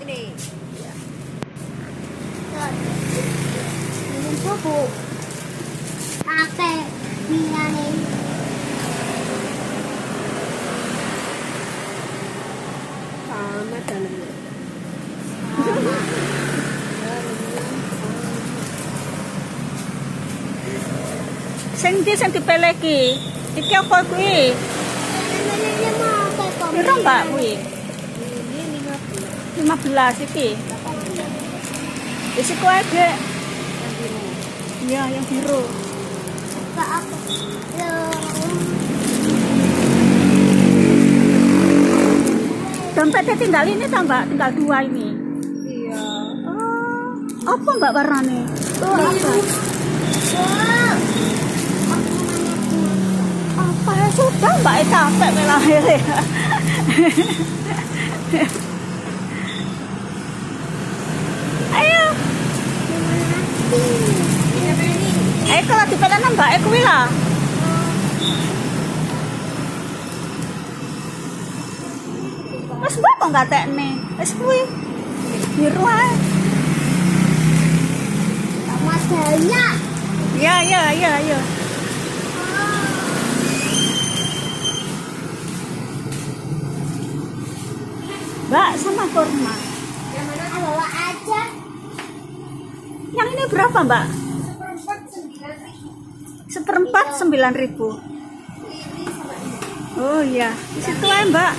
Ini. Minum susu. Minyak ini. Sama dalamnya. Sing ndi sing dipilih ki? Iki apa kuwi? Ini Mbak kuwi? Ini lima belas. 15 iki. Wis iku ae, Dek. Yang biru. Iya, yang biru. Apa? Loh. Dompetnya tinggal ini ta, Mbak? Tinggal dua ini. Iya. Oh, apa Mbak warnane? Oh, apa? Wow. Apa ya sudah Mbak capek melahir ya. Ayo, di pelan Mbak eh kuwi lah. Mbak kok nggak tekne? Wis kuwi. Biru ae. Iya, iya, iya, iya. Mbak sama kurma. Yang mana? Bawa aja. Yang ini berapa Mbak? Seperempat sembilan ribu. Oh iya, di situ aja Mbak.